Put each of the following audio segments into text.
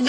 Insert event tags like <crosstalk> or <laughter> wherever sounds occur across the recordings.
Hey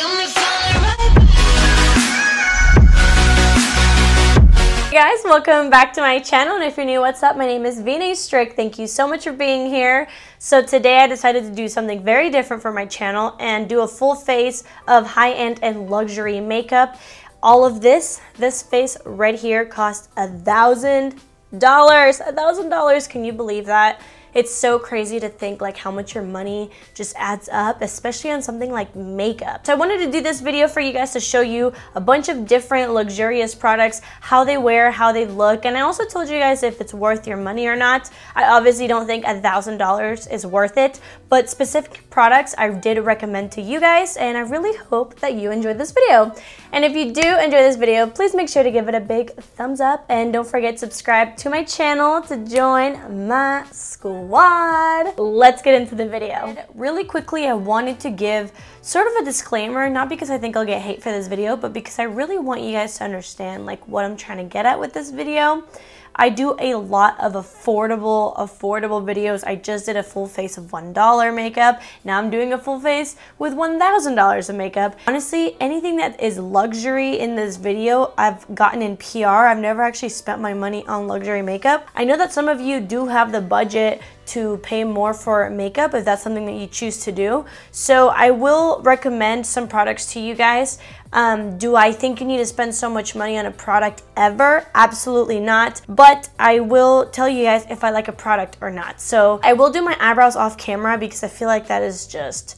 guys, welcome back to my channel and if you're new, what's up? My name is Vianney Strick. Thank you so much for being here. So today I decided to do something very different for my channel and do a full face of high-end and luxury makeup. All of this, this face right here cost a thousand dollars. A thousand dollars, can you believe that? It's so crazy to think like how much your money just adds up, especially on something like makeup. So I wanted to do this video for you guys to show you a bunch of different luxurious products, how they wear, how they look, and I also told you guys if it's worth your money or not. I obviously don't think a $1,000 is worth it, but specific products I did recommend to you guys, and I really hope that you enjoyed this video. And if you do enjoy this video, please make sure to give it a big thumbs up, and don't forget to subscribe to my channel to join my school Let's get into the video. And really quickly, I wanted to give sort of a disclaimer, not because I think I'll get hate for this video, but because I really want you guys to understand like what I'm trying to get at with this video. I do a lot of affordable, affordable videos. I just did a full face of $1 makeup. Now I'm doing a full face with $1,000 of makeup. Honestly, anything that is luxury in this video, I've gotten in PR. I've never actually spent my money on luxury makeup. I know that some of you do have the budget to pay more for makeup if that's something that you choose to do. So I will recommend some products to you guys. Um, do I think you need to spend so much money on a product ever? Absolutely not. But I will tell you guys if I like a product or not. So I will do my eyebrows off camera because I feel like that is just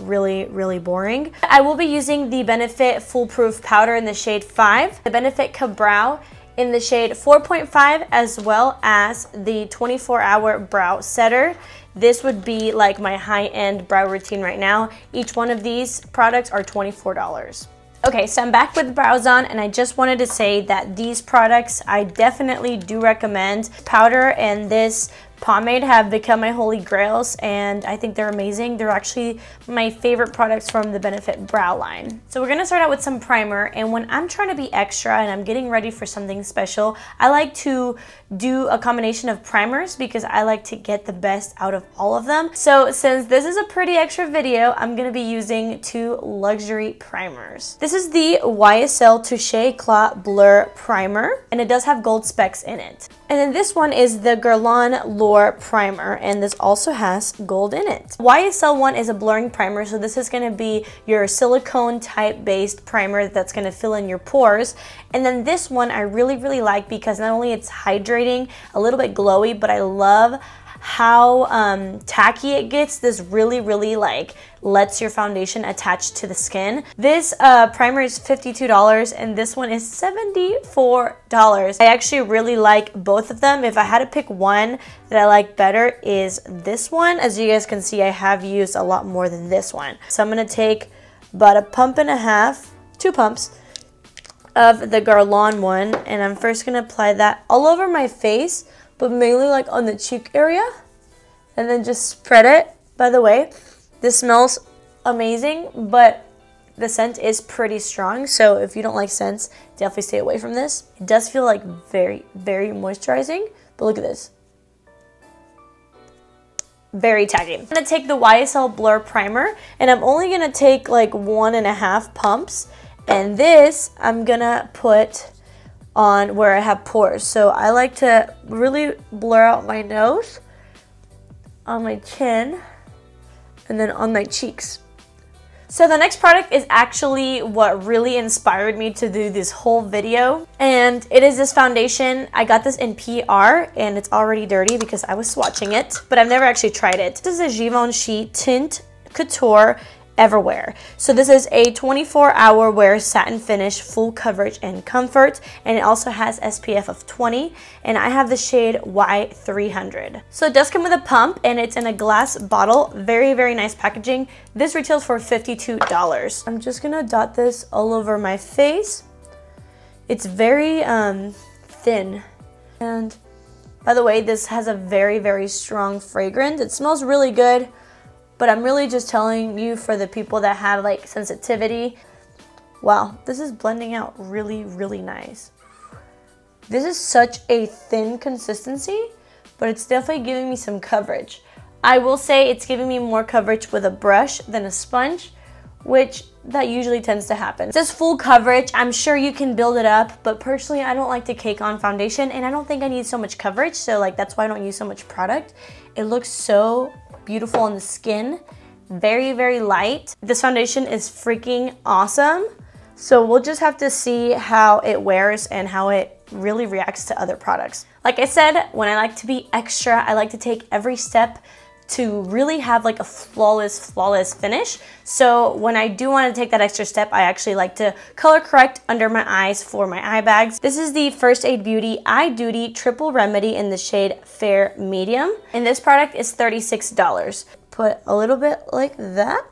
really, really boring. I will be using the Benefit Foolproof Powder in the shade 5, the Benefit Ka-Brow in the shade 4.5 as well as the 24 hour brow setter. This would be like my high-end brow routine right now. Each one of these products are $24. Okay, so I'm back with brows on and I just wanted to say that these products I definitely do recommend. Powder and this pomade have become my holy grails and I think they're amazing. They're actually my favorite products from the Benefit Brow line. So we're gonna start out with some primer and when I'm trying to be extra and I'm getting ready for something special, I like to do a combination of primers because I like to get the best out of all of them. So since this is a pretty extra video, I'm gonna be using two luxury primers. This is the YSL Touche Éclat Blur Primer and it does have gold specks in it. And then this one is the Guerlain L'Or Primer, and this also has gold in it. YSL one is a blurring primer, so this is gonna be your silicone type based primer that's gonna fill in your pores. And then this one I really, really like because not only it's hydrating, a little bit glowy, but I love how um, tacky it gets. This really, really like lets your foundation attach to the skin. This uh, primer is $52 and this one is $74. I actually really like both of them. If I had to pick one that I like better is this one. As you guys can see, I have used a lot more than this one. So I'm gonna take about a pump and a half, two pumps, of the Guerlain one and I'm first gonna apply that all over my face but mainly like on the cheek area and then just spread it. By the way, this smells amazing, but the scent is pretty strong. So if you don't like scents, definitely stay away from this. It does feel like very, very moisturizing, but look at this. Very tacky. I'm gonna take the YSL Blur Primer and I'm only gonna take like one and a half pumps. And this I'm gonna put on where I have pores. So I like to really blur out my nose, on my chin, and then on my cheeks. So the next product is actually what really inspired me to do this whole video. And it is this foundation. I got this in PR and it's already dirty because I was swatching it, but I've never actually tried it. This is a Givenchy Tint Couture Everwear. So this is a 24 hour wear satin finish, full coverage and comfort, and it also has SPF of 20, and I have the shade Y300. So it does come with a pump, and it's in a glass bottle, very, very nice packaging. This retails for $52. I'm just gonna dot this all over my face. It's very um, thin, and by the way, this has a very, very strong fragrance. It smells really good but I'm really just telling you for the people that have like sensitivity. Wow, this is blending out really, really nice. This is such a thin consistency, but it's definitely giving me some coverage. I will say it's giving me more coverage with a brush than a sponge, which that usually tends to happen. This full coverage, I'm sure you can build it up, but personally I don't like to cake on foundation and I don't think I need so much coverage, so like that's why I don't use so much product. It looks so beautiful on the skin, very, very light. This foundation is freaking awesome. So we'll just have to see how it wears and how it really reacts to other products. Like I said, when I like to be extra, I like to take every step to really have like a flawless, flawless finish. So when I do want to take that extra step, I actually like to color correct under my eyes for my eye bags. This is the First Aid Beauty Eye Duty Triple Remedy in the shade Fair Medium. And this product is $36. Put a little bit like that.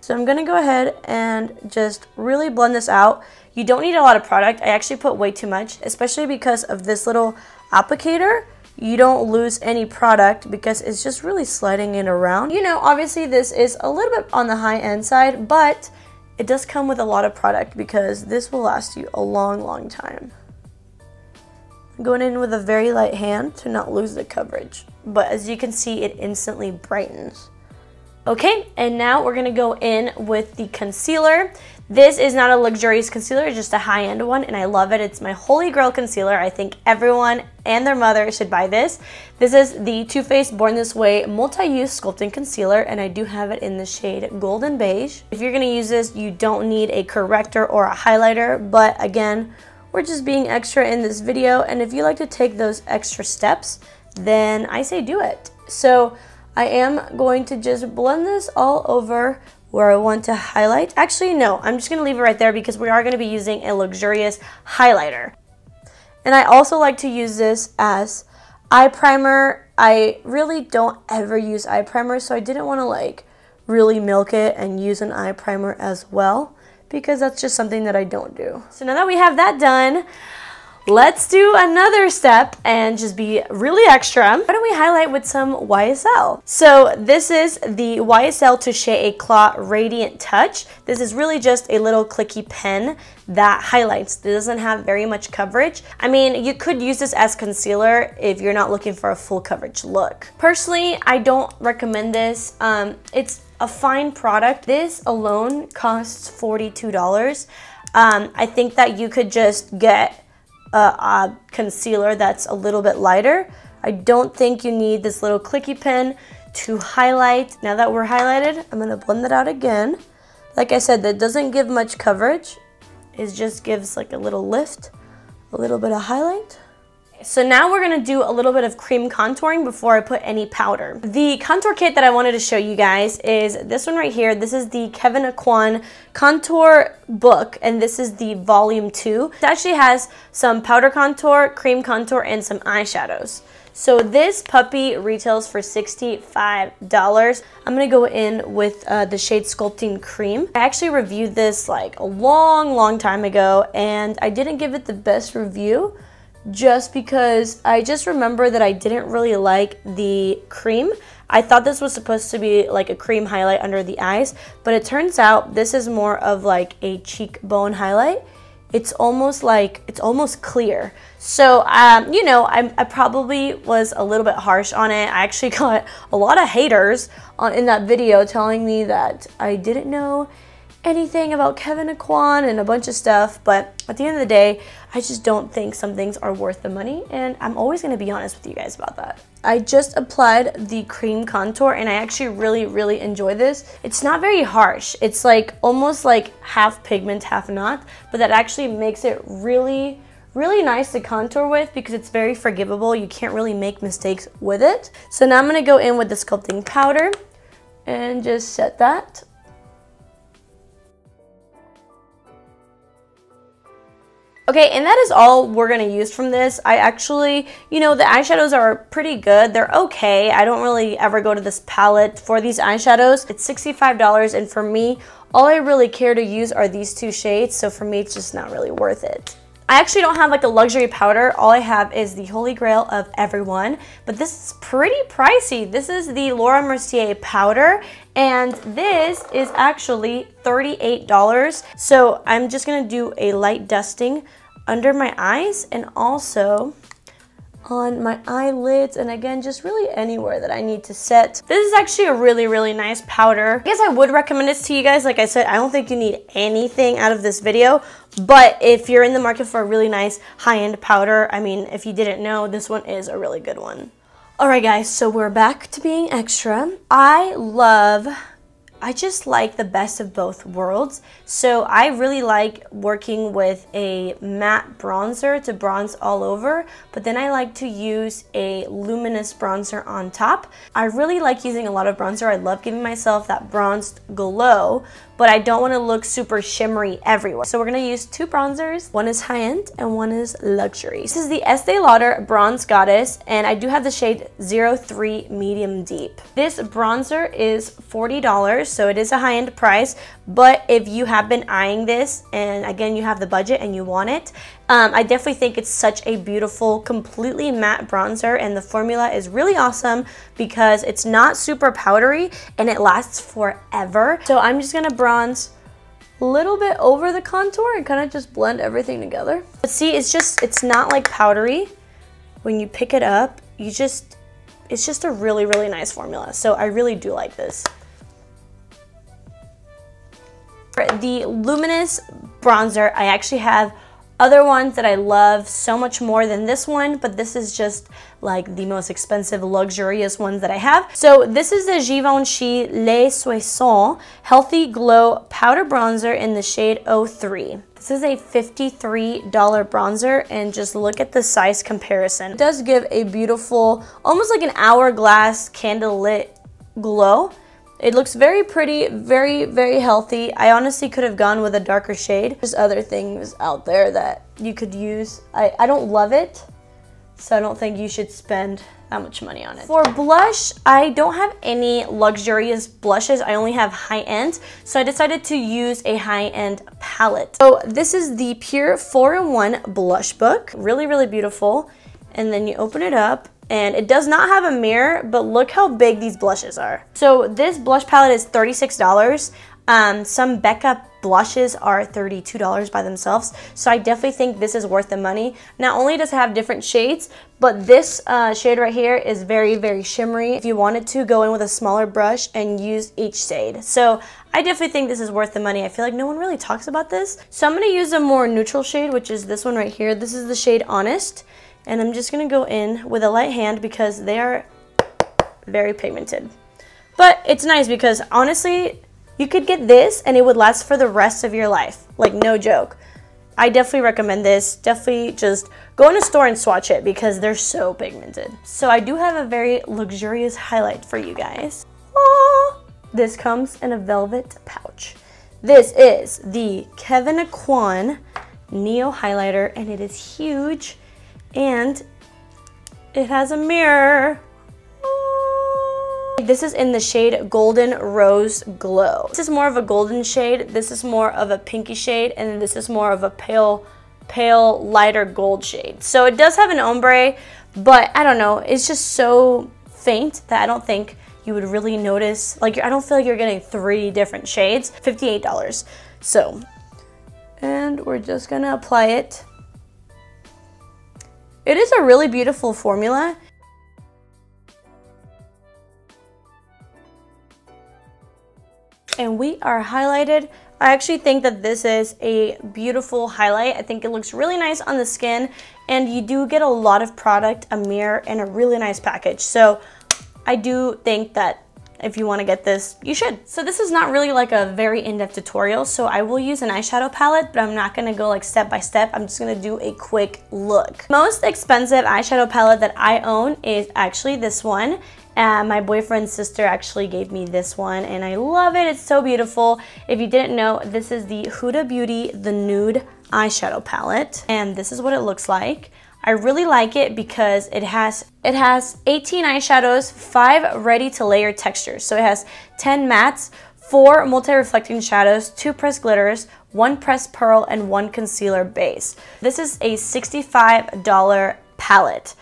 So I'm gonna go ahead and just really blend this out. You don't need a lot of product. I actually put way too much, especially because of this little applicator you don't lose any product because it's just really sliding it around. You know, obviously this is a little bit on the high end side, but it does come with a lot of product because this will last you a long, long time. I'm going in with a very light hand to not lose the coverage. But as you can see, it instantly brightens. Okay, and now we're gonna go in with the concealer. This is not a luxurious concealer, it's just a high-end one, and I love it. It's my holy grail concealer. I think everyone and their mother should buy this. This is the Too Faced Born This Way Multi-Use Sculpting Concealer, and I do have it in the shade Golden Beige. If you're gonna use this, you don't need a corrector or a highlighter, but again, we're just being extra in this video, and if you like to take those extra steps, then I say do it. So I am going to just blend this all over where I want to highlight. Actually, no, I'm just gonna leave it right there because we are gonna be using a luxurious highlighter. And I also like to use this as eye primer. I really don't ever use eye primer, so I didn't wanna like really milk it and use an eye primer as well because that's just something that I don't do. So now that we have that done, Let's do another step and just be really extra. Why don't we highlight with some YSL? So this is the YSL Touche Eclat Radiant Touch. This is really just a little clicky pen that highlights. It doesn't have very much coverage. I mean, you could use this as concealer if you're not looking for a full coverage look. Personally, I don't recommend this. Um, it's a fine product. This alone costs $42. Um, I think that you could just get a, concealer that's a little bit lighter. I don't think you need this little clicky pen to highlight. Now that we're highlighted, I'm gonna blend that out again. Like I said, that doesn't give much coverage. It just gives like a little lift, a little bit of highlight. So now we're gonna do a little bit of cream contouring before I put any powder. The contour kit that I wanted to show you guys is this one right here. This is the Kevyn Aucoin contour book and this is the volume two. It actually has some powder contour, cream contour, and some eyeshadows. So this puppy retails for $65. I'm gonna go in with uh, the shade Sculpting Cream. I actually reviewed this like a long, long time ago and I didn't give it the best review just because I just remember that I didn't really like the cream. I thought this was supposed to be like a cream highlight under the eyes, but it turns out this is more of like a cheekbone highlight. It's almost like, it's almost clear. So, um, you know, I, I, probably was a little bit harsh on it. I actually <laughs> got a lot of haters on in that video telling me that I didn't know anything about Kevyn Aucoin and a bunch of stuff, but at the end of the day, I just don't think some things are worth the money, and I'm always gonna be honest with you guys about that. I just applied the cream contour, and I actually really, really enjoy this. It's not very harsh. It's like almost like half pigment, half not, but that actually makes it really, really nice to contour with because it's very forgivable. You can't really make mistakes with it. So now I'm gonna go in with the sculpting powder and just set that Okay, and that is all we're to use from this. I actually, you know, the eyeshadows are pretty good. They're okay. I don't really ever go to this palette for these eyeshadows. It's $65, and for me, all I really care to use are these two shades, so for me, it's just not really worth it. I actually don't have like a luxury powder. All I have is the holy grail of everyone, but this is pretty pricey. This is the Laura Mercier powder, and this is actually $38. So I'm just gonna do a light dusting under my eyes and also on my eyelids and again just really anywhere that I need to set. This is actually a really really nice powder. I guess I would recommend this to you guys. Like I said, I don't think you need anything out of this video, but if you're in the market for a really nice high-end powder, I mean, if you didn't know, this one is a really good one. Alright guys, so we're back to being extra. I love I just like the best of both worlds. So I really like working with a matte bronzer to bronze all over, but then I like to use a luminous bronzer on top. I really like using a lot of bronzer. I love giving myself that bronzed glow, but I don't want to look super shimmery everywhere. So we're to use two bronzers. One is high-end and one is luxury. This is the Estee Lauder Bronze Goddess, and I do have the shade 03 Medium Deep. This bronzer is $40, so it is a high-end price, but if you have been eyeing this, and again, you have the budget and you want it, um, I definitely think it's such a beautiful, completely matte bronzer and the formula is really awesome because it's not super powdery and it lasts forever. So I'm just gonna bronze a little bit over the contour and kind of just blend everything together. But see, it's just, it's not like powdery. When you pick it up, you just, it's just a really, really nice formula. So I really do like this. The Luminous bronzer, I actually have other ones that I love so much more than this one, but this is just like the most expensive, luxurious ones that I have. So this is the Givenchy Les Saisons Healthy Glow Powder Bronzer in the shade 03. This is a $53 bronzer and just look at the size comparison. It does give a beautiful, almost like an hourglass candle lit glow. It looks very pretty, very, very healthy. I honestly could have gone with a darker shade. There's other things out there that you could use. I, I don't love it, so I don't think you should spend that much money on it. For blush, I don't have any luxurious blushes. I only have high-end, so I decided to use a high-end palette. So this is the Pure 4-in-1 Blush Book. Really, really beautiful. And then you open it up and it does not have a mirror, but look how big these blushes are. So this blush palette is $36. Um, some Becca blushes are $32 by themselves, so I definitely think this is worth the money. Not only does it have different shades, but this uh, shade right here is very, very shimmery. If you wanted to, go in with a smaller brush and use each shade. So I definitely think this is worth the money. I feel like no one really talks about this. So I'm going to use a more neutral shade, which is this one right here. This is the shade Honest and I'm just going to go in with a light hand because they are very pigmented. But it's nice because honestly, you could get this and it would last for the rest of your life. Like no joke. I definitely recommend this. Definitely just go in a store and swatch it because they're so pigmented. So I do have a very luxurious highlight for you guys. Oh, this comes in a velvet pouch. This is the Kevyn Aucoin Neo Highlighter and it is huge and it has a mirror. This is in the shade Golden Rose Glow. This is more of a golden shade, this is more of a pinky shade, and this is more of a pale, pale, lighter gold shade. So it does have an ombre, but I don't know, it's just so faint that I don't think you would really notice. Like, I don't feel like you're getting three different shades. $58. So, and we're just gonna apply it it is a really beautiful formula. And we are highlighted. I actually think that this is a beautiful highlight. I think it looks really nice on the skin and you do get a lot of product, a mirror, and a really nice package. So I do think that if you want to get this, you should. So this is not really like a very in-depth tutorial, so I will use an eyeshadow palette, but I'm not to go like step by step. I'm just to do a quick look. Most expensive eyeshadow palette that I own is actually this one. Uh, my boyfriend's sister actually gave me this one and I love it. It's so beautiful. If you didn't know, this is the Huda Beauty The Nude eyeshadow palette and this is what it looks like. I really like it because it has it has 18 eyeshadows, 5 ready to layer textures. So it has 10 mattes, 4 multi-reflecting shadows, 2 pressed glitters, 1 pressed pearl, and 1 concealer base. This is a $65 palette.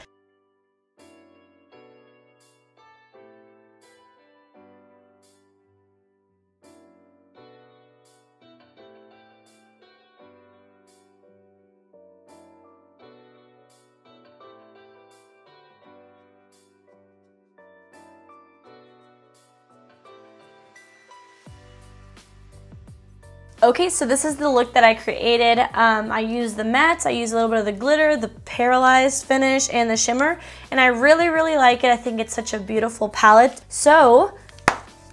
Okay, so this is the look that I created. Um, I use the mattes, I use a little bit of the glitter, the pearlized finish, and the shimmer. And I really, really like it. I think it's such a beautiful palette. So,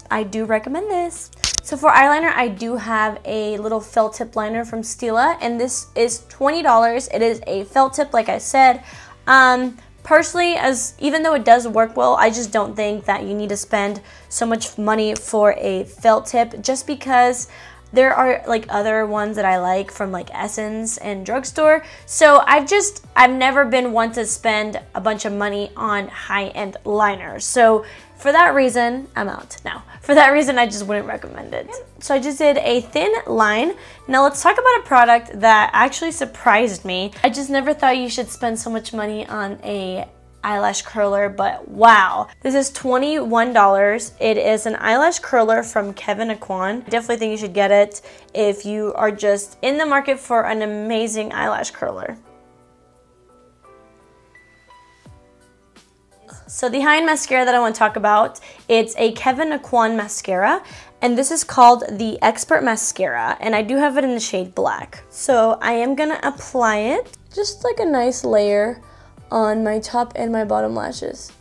I do recommend this. So for eyeliner, I do have a little felt tip liner from Stila, and this is $20. It is a felt tip, like I said. Um, personally, as even though it does work well, I just don't think that you need to spend so much money for a felt tip just because there are like other ones that I like from like Essence and drugstore. So I've just, I've never been one to spend a bunch of money on high-end liners. So for that reason, I'm out now. For that reason, I just wouldn't recommend it. So I just did a thin line. Now let's talk about a product that actually surprised me. I just never thought you should spend so much money on a eyelash curler, but wow. This is $21. It is an eyelash curler from Kevyn Aucoin. Definitely think you should get it if you are just in the market for an amazing eyelash curler. So the high-end mascara that I want to talk about, it's a Kevyn Aucoin mascara, and this is called the Expert Mascara, and I do have it in the shade black. So I am gonna apply it, just like a nice layer on my top and my bottom lashes.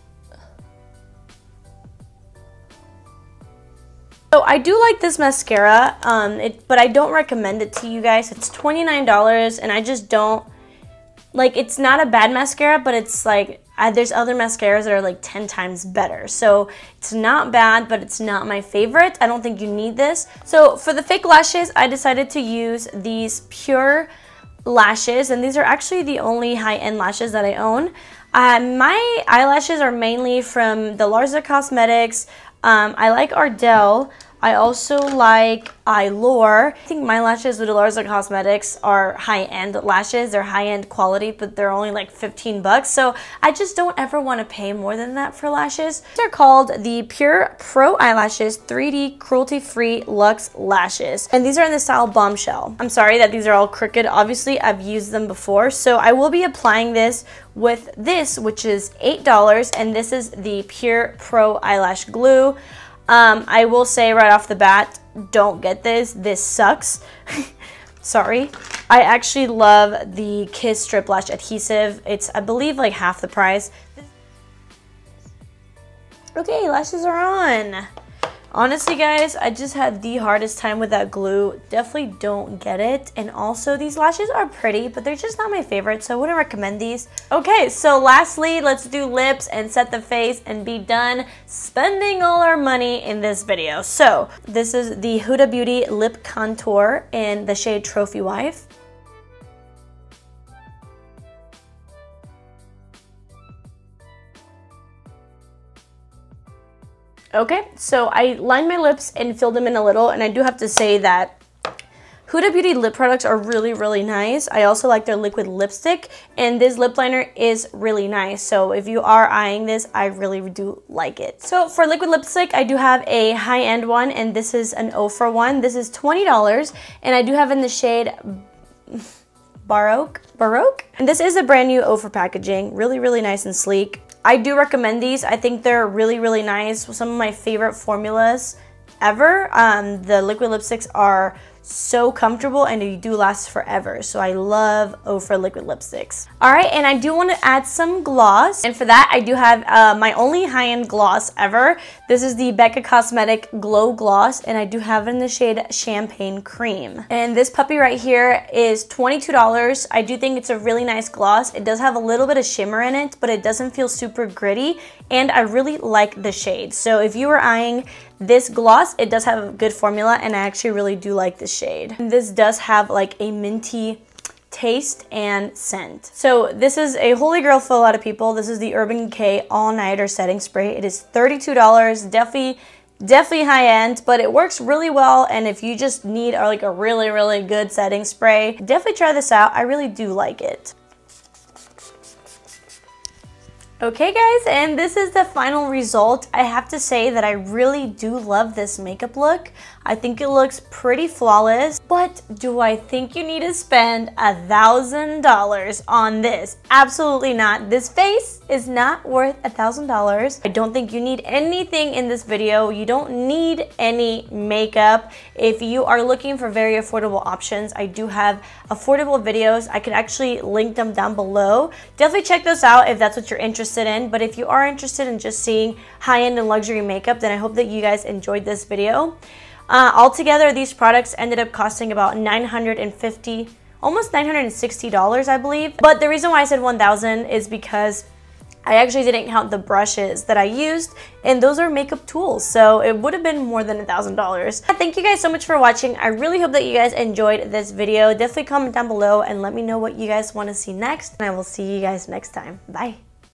So I do like this mascara, um, it, but I don't recommend it to you guys. It's $29 and I just don't, like it's not a bad mascara, but it's like, I, there's other mascaras that are like 10 times better. So it's not bad, but it's not my favorite. I don't think you need this. So for the fake lashes, I decided to use these Pure lashes, and these are actually the only high-end lashes that I own. Uh, my eyelashes are mainly from Delarza Cosmetics. Um, I like Ardell. I also like Eylure. I think my lashes with Larsa Cosmetics are high-end lashes. They're high-end quality, but they're only like 15 bucks. So I just don't ever want to pay more than that for lashes. They're called the Pure Pro Eyelashes 3D Cruelty-Free Luxe Lashes. And these are in the style Bombshell. I'm sorry that these are all crooked. Obviously, I've used them before. So I will be applying this with this, which is $8. And this is the Pure Pro Eyelash Glue. Um, I will say right off the bat, don't get this. This sucks. <laughs> Sorry. I actually love the Kiss Strip Lash Adhesive. It's, I believe, like half the price. Okay, lashes are on. Honestly, guys, I just had the hardest time with that glue. Definitely don't get it. And also, these lashes are pretty, but they're just not my favorite, so I wouldn't recommend these. Okay, so lastly, let's do lips and set the face and be done spending all our money in this video. So, this is the Huda Beauty Lip Contour in the shade Trophy Wife. Okay, so I lined my lips and filled them in a little, and I do have to say that Huda Beauty lip products are really, really nice. I also like their liquid lipstick, and this lip liner is really nice. So if you are eyeing this, I really do like it. So for liquid lipstick, I do have a high-end one, and this is an Ofra one. This is $20, and I do have in the shade Baroque. Baroque? And this is a brand new Ofra packaging. Really, really nice and sleek. I do recommend these. I think they're really, really nice. Some of my favorite formulas ever. Um, the liquid lipsticks are so comfortable and they do last forever. So I love Ofra liquid lipsticks. All right, and I do want to add some gloss. And for that, I do have uh, my only high-end gloss ever. This is the Becca Cosmetic Glow Gloss, and I do have it in the shade Champagne Cream. And this puppy right here is $22. I do think it's a really nice gloss. It does have a little bit of shimmer in it, but it doesn't feel super gritty, and I really like the shade. So if you were eyeing this gloss, it does have a good formula and I actually really do like this shade. This does have like a minty taste and scent. So this is a holy grail for a lot of people. This is the Urban Decay All Nighter Setting Spray. It is $32, definitely definitely high end but it works really well and if you just need like a really really good setting spray definitely try this out i really do like it Okay guys, and this is the final result. I have to say that I really do love this makeup look. I think it looks pretty flawless, but do I think you need to spend a thousand dollars on this? Absolutely not. This face is not worth a thousand dollars. I don't think you need anything in this video. You don't need any makeup. If you are looking for very affordable options, I do have affordable videos. I can actually link them down below. Definitely check those out if that's what you're interested in. But if you are interested in just seeing high-end and luxury makeup, then I hope that you guys enjoyed this video. Uh, altogether, these products ended up costing about 950 almost $960 I believe. But the reason why I said 1000 is because I actually didn't count the brushes that I used and those are makeup tools so it would have been more than a thousand dollars. Thank you guys so much for watching. I really hope that you guys enjoyed this video. Definitely comment down below and let me know what you guys want to see next and I will see you guys next time. Bye.